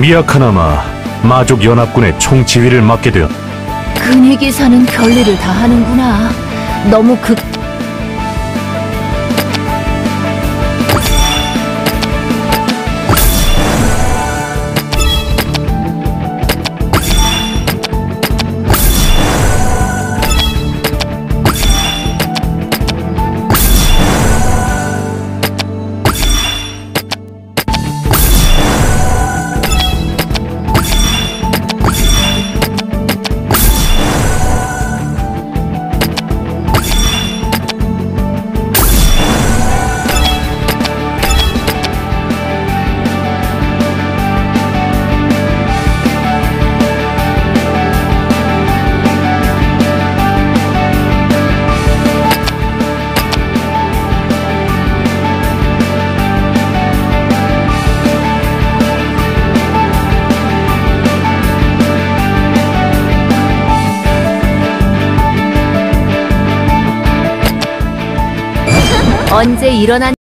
미야카나마 마족 연합군의 총지휘를 맡게 되었. 근익이 사는 별일을 다 하는구나. 너무 극... 언제 일어난